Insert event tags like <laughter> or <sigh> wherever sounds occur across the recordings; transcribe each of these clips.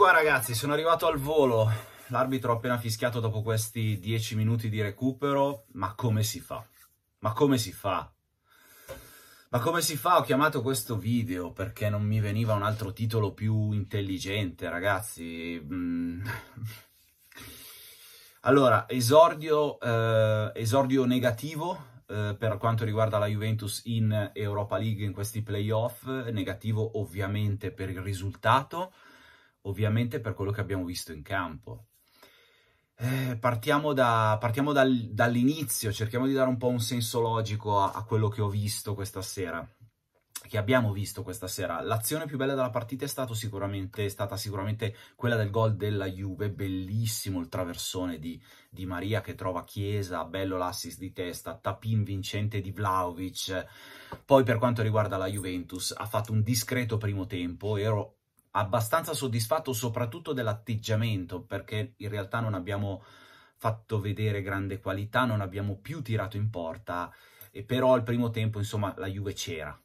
qua ragazzi, sono arrivato al volo. L'arbitro ha appena fischiato dopo questi 10 minuti di recupero, ma come si fa? Ma come si fa? Ma come si fa? Ho chiamato questo video perché non mi veniva un altro titolo più intelligente, ragazzi. Mm. <laughs> Allora, esordio, eh, esordio negativo eh, per quanto riguarda la Juventus in Europa League in questi playoff, negativo ovviamente per il risultato, ovviamente per quello che abbiamo visto in campo. Eh, partiamo, da, partiamo dal, dall'inizio, cerchiamo di dare un po' un senso logico a, a, quello che ho visto questa sera, che abbiamo visto questa sera. L'azione più bella della partita è, sicuramente, è stata sicuramente quella del gol della Juve, bellissimo il traversone di, di Maria che trova Chiesa, bello l'assist di testa, tapin vincente di Vlaovic. Poi per quanto riguarda la Juventus, ha fatto un discreto primo tempo, ero abbastanza soddisfatto soprattutto dell'atteggiamento, perché in realtà non abbiamo fatto vedere grande qualità, non abbiamo più tirato in porta, e però al primo tempo, insomma, la Juve c'era.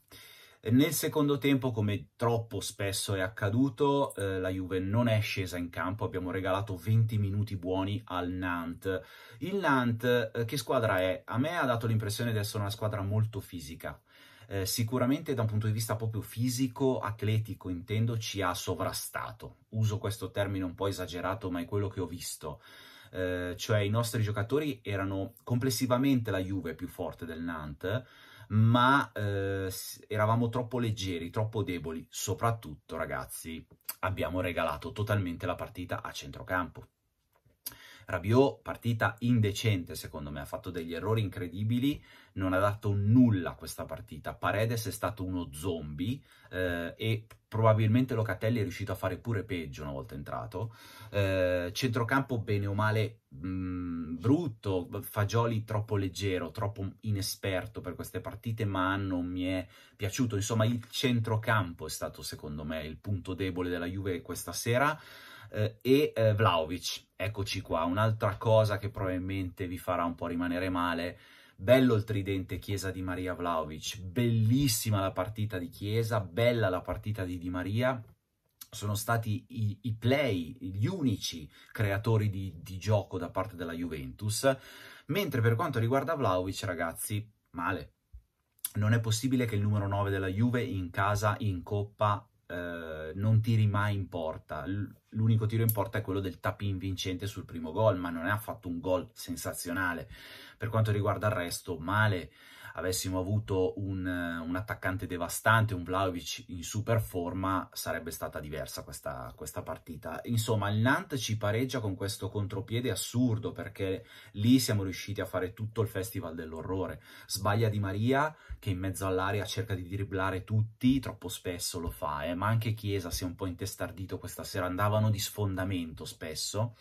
Nel secondo tempo, come troppo spesso è accaduto, eh, la Juve non è scesa in campo, abbiamo regalato 20 minuti buoni al Nantes. Il Nantes, eh, che squadra è? A me ha dato l'impressione di essere una squadra molto fisica, eh, sicuramente da un punto di vista proprio fisico, atletico intendo, ci ha sovrastato. Uso questo termine un po' esagerato, ma è quello che ho visto. Eh, cioè i nostri giocatori erano complessivamente la Juve più forte del Nantes, ma eh, eravamo troppo leggeri, troppo deboli. Soprattutto, ragazzi, abbiamo regalato totalmente la partita a centrocampo. Rabiot, partita indecente secondo me, ha fatto degli errori incredibili, non ha dato nulla a questa partita. Paredes è stato uno zombie eh, e probabilmente Locatelli è riuscito a fare pure peggio una volta entrato. Eh, centrocampo bene o male mh, mm, brutto, Fagioli troppo leggero, troppo inesperto per queste partite, ma non mi è piaciuto. Insomma, il centrocampo è stato secondo me il punto debole della Juve questa sera eh, e eh, Vlaovic. Eccoci qua, un'altra cosa che probabilmente vi farà un po' rimanere male. Bello il tridente Chiesa di Maria Vlaovic, bellissima la partita di Chiesa, bella la partita di Di Maria. Sono stati i, i play, gli unici creatori di, di gioco da parte della Juventus. Mentre per quanto riguarda Vlaovic, ragazzi, male. Non è possibile che il numero 9 della Juve in casa, in coppa, eh, non tiri mai in porta. L'unico tiro in porta è quello del tap-in vincente sul primo gol, ma non è affatto un gol sensazionale. Per quanto riguarda il resto, male avessimo avuto un, un, attaccante devastante, un Vlaovic in super forma, sarebbe stata diversa questa, questa, partita. Insomma, il Nantes ci pareggia con questo contropiede assurdo, perché lì siamo riusciti a fare tutto il festival dell'orrore. Sbaglia Di Maria, che in mezzo all'area cerca di dribblare tutti, troppo spesso lo fa, eh? ma anche Chiesa si è un po' intestardito questa sera, andavano di sfondamento spesso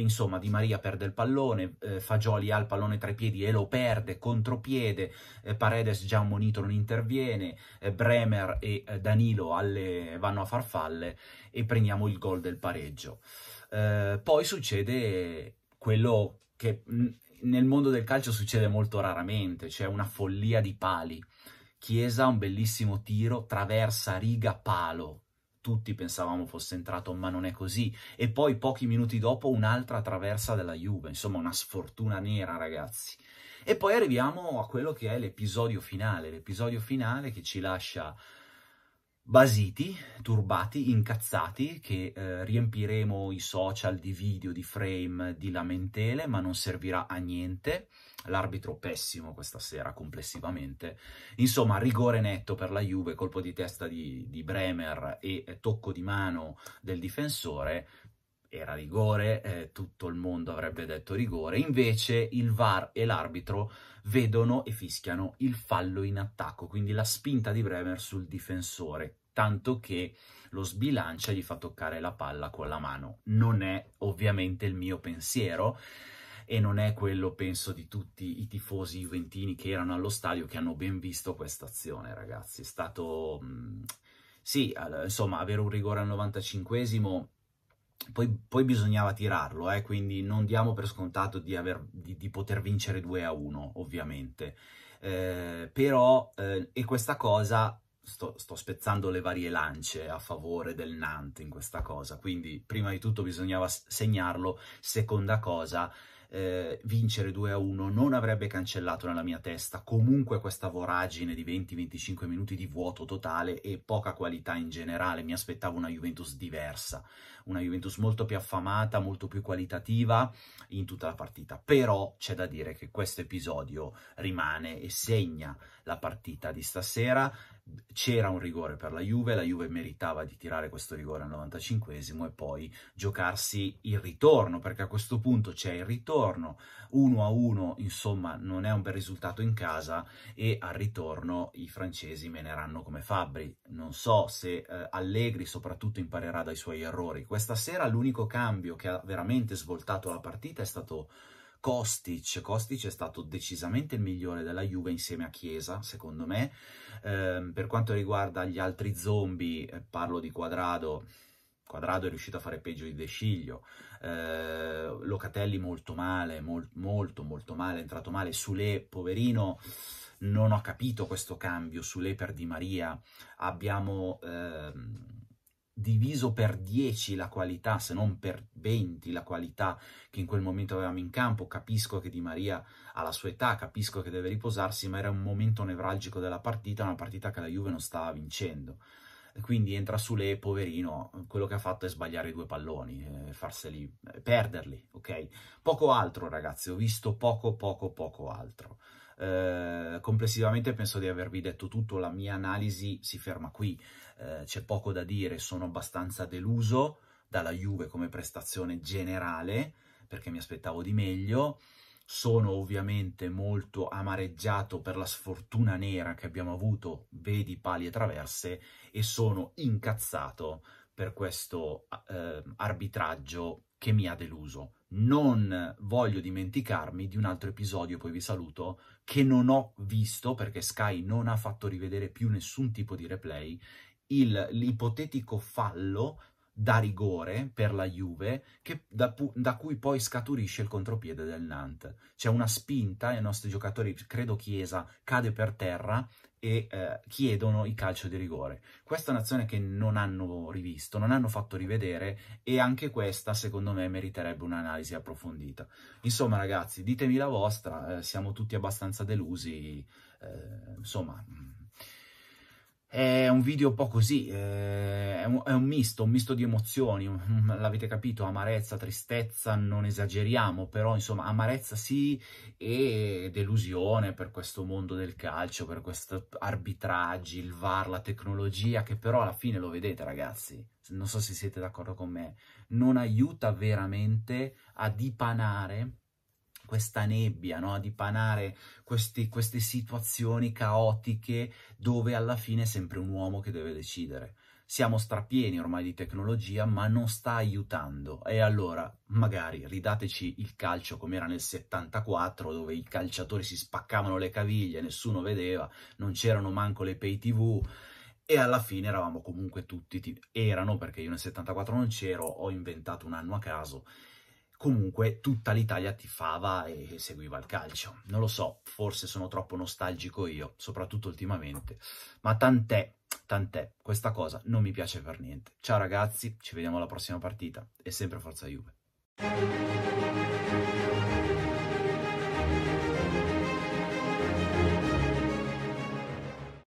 insomma Di Maria perde il pallone, eh, Fagioli ha il pallone tra i piedi e lo perde, contropiede, eh, Paredes già ammonito non interviene, eh, Bremer e eh, Danilo alle, vanno a farfalle e prendiamo il gol del pareggio. Eh, poi succede quello che nel mondo del calcio succede molto raramente, cioè una follia di pali. Chiesa, un bellissimo tiro, traversa, riga, palo, tutti pensavamo fosse entrato, ma non è così. E poi pochi minuti dopo un'altra traversa della Juve, insomma una sfortuna nera, ragazzi. E poi arriviamo a quello che è l'episodio finale, l'episodio finale che ci lascia basiti, turbati, incazzati, che eh, riempiremo i social di video, di frame, di lamentele, ma non servirà a niente. L'arbitro pessimo questa sera complessivamente. Insomma, rigore netto per la Juve, colpo di testa di, di Bremer e eh, tocco di mano del difensore. Era rigore, eh, tutto il mondo avrebbe detto rigore, invece il VAR e l'arbitro vedono e fischiano il fallo in attacco, quindi la spinta di Bremer sul difensore, tanto che lo sbilancia e gli fa toccare la palla con la mano. Non è ovviamente il mio pensiero e non è quello, penso, di tutti i tifosi juventini che erano allo stadio che hanno ben visto questa azione, ragazzi. È stato... Mh, sì, insomma, avere un rigore al 95esimo poi, poi, bisognava tirarlo, eh, quindi non diamo per scontato di, aver, di, di poter vincere 2 a 1, ovviamente. Eh, però, eh, e questa cosa sto, sto, spezzando le varie lance a favore del Nantes in questa cosa, quindi prima di tutto bisognava segnarlo, seconda cosa, eh, vincere 2 a 1 non avrebbe cancellato nella mia testa comunque questa voragine di 20-25 minuti di vuoto totale e poca qualità in generale. Mi aspettavo una Juventus diversa, una Juventus molto più affamata, molto più qualitativa in tutta la partita. Però c'è da dire che questo episodio rimane e segna la partita di stasera c'era un rigore per la Juve, la Juve meritava di tirare questo rigore al 95esimo e poi giocarsi il ritorno, perché a questo punto c'è il ritorno, 1 a 1, insomma non è un bel risultato in casa e al ritorno i francesi meneranno come fabbri. Non so se eh, Allegri soprattutto imparerà dai suoi errori. Questa sera l'unico cambio che ha veramente svoltato la partita è stato Kostic, Kostic è stato decisamente il migliore della Juve insieme a Chiesa, secondo me. Eh, per quanto riguarda gli altri zombie, eh, parlo di Quadrado, Quadrado è riuscito a fare peggio di De Sciglio, eh, Locatelli molto male, mol, molto molto male, è entrato male, Sule, poverino, non ho capito questo cambio, Sule per Di Maria, abbiamo... Ehm, diviso per 10 la qualità, se non per 20 la qualità che in quel momento avevamo in campo. Capisco che Di Maria ha la sua età, capisco che deve riposarsi, ma era un momento nevralgico della partita, una partita che la Juve non stava vincendo. Quindi entra su lei, poverino, quello che ha fatto è sbagliare i due palloni, eh, farseli, eh, perderli, ok? Poco altro, ragazzi, ho visto poco, poco, poco altro. Eh, complessivamente penso di avervi detto tutto, la mia analisi si ferma qui eh, c'è poco da dire, sono abbastanza deluso dalla Juve come prestazione generale, perché mi aspettavo di meglio, sono ovviamente molto amareggiato per la sfortuna nera che abbiamo avuto, vedi pali e traverse, e sono incazzato per questo eh, arbitraggio che mi ha deluso. Non voglio dimenticarmi di un altro episodio, poi vi saluto, che non ho visto perché Sky non ha fatto rivedere più nessun tipo di replay. Il, l'ipotetico fallo da rigore per la Juve, che, da, da, cui poi scaturisce il contropiede del Nantes. C'è una spinta e i nostri giocatori, credo Chiesa, cade per terra e eh, chiedono il calcio di rigore. Questa è un'azione che non hanno rivisto, non hanno fatto rivedere e anche questa, secondo me, meriterebbe un'analisi approfondita. Insomma, ragazzi, ditemi la vostra, eh, siamo tutti abbastanza delusi, eh, insomma è un video un po' così, eh, è un, è un misto, un misto di emozioni, l'avete capito, amarezza, tristezza, non esageriamo, però insomma amarezza sì e delusione per questo mondo del calcio, per questi arbitraggi, il VAR, la tecnologia, che però alla fine lo vedete ragazzi, non so se siete d'accordo con me, non aiuta veramente a dipanare questa nebbia, no? a dipanare questi, queste situazioni caotiche dove alla fine è sempre un uomo che deve decidere. Siamo strapieni ormai di tecnologia, ma non sta aiutando. E allora, magari, ridateci il calcio come era nel 74, dove i calciatori si spaccavano le caviglie, nessuno vedeva, non c'erano manco le pay tv, e alla fine eravamo comunque tutti, erano perché io nel 74 non c'ero, ho inventato un anno a caso, comunque tutta l'Italia tifava e seguiva il calcio. Non lo so, forse sono troppo nostalgico io, soprattutto ultimamente, ma tant'è, tant'è, questa cosa non mi piace per niente. Ciao ragazzi, ci vediamo alla prossima partita e sempre Forza Juve.